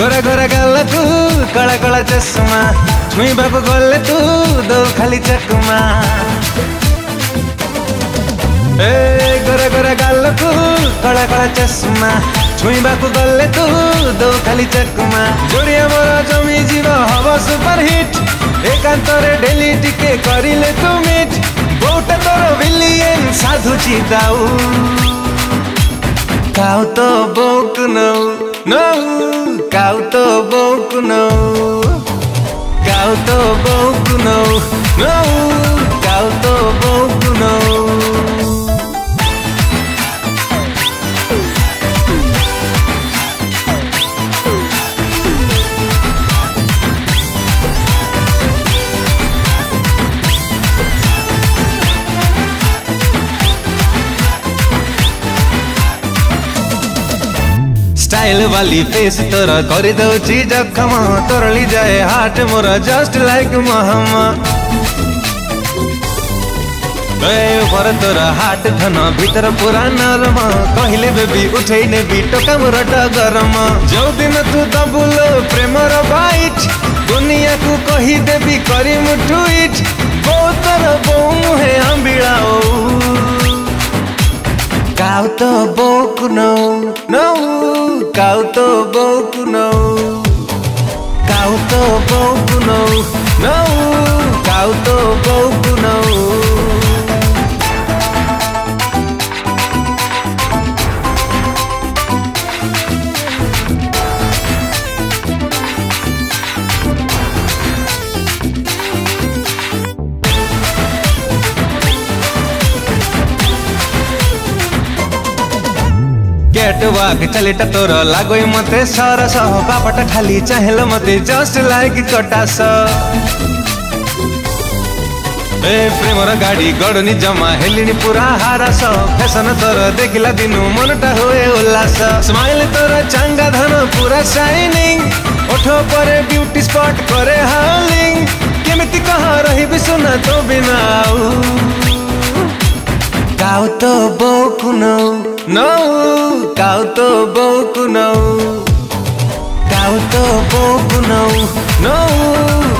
ଗୋରା ଗୋରା ଗାଲକୁ କଳା କଳା ଚଷମା ଛୁଇଁବାକୁ ଗଲେ ତୁ ଦଉ ଖାଲି ଚକମା ଏ ଗୋରା ଗୋରା ଗାଲକୁ କଳା କଳା ଚଷମା ଛୁଇଁବାକୁ ଗଲେ ତୁ ଦଉ ଖାଲି ଚକମା ଯୋଡ଼ିଆ ମୋର ଜମି ଯିବ ହବ ସୁପର ହିଟ୍ ଏକାନ୍ତରେ ଡେଲି ଟିକେ କରିଲେ ତୁ ମିଟ୍ ବୋଉଟା ତୋର ବିଲିଏନ୍ ସାଧୁଛି ଦାଉ କାଉ ତ ବୋଉକୁ ନଉ Não, no, cauto boco no, cauto boco no, no, cauto boco style বালি ফেস তোর করে দৌছি জখম তরলি যায় হার্ট মোর জাস্ট লাইক মহামা উপর তোর হাট ধন ভিতর পুরা নরম কহিলে বেবি উঠেই নেবি টোকা মোর গরম যৌদিন তু দবুল প্রেমর বাইট দুনিয়াকু কহিদেবি করি মু টুইট বউ তোর বউ মুহে আম্বিড়াও কাউ তো बोक्नौ नौ काउतो बोक्नौ काउतो बोक्नौ नौ काउ त बोक् नौ नौ काउ तो बोकु नौ गेट वाक चलेटा तोर लागोई मते सरस बापटा खाली चाहेल मते जस्ट लाइक कटास। ए, प्रेमर गाडी गडनी जमा हेलिनी पुरा हारास। फ़ैशन तोर देखिला दिनु मनटा होए उल्लास स्माइल तोर चांगा धन पुरा शाइनिंग ओठो परे ब्यूटी स्पॉट करे हालिंग केमिति कहा रही भी सुना तो बिना। काउ तो बोकु नौ काउ तो बोकु नौ। काउ तो बोकु नौ। नौ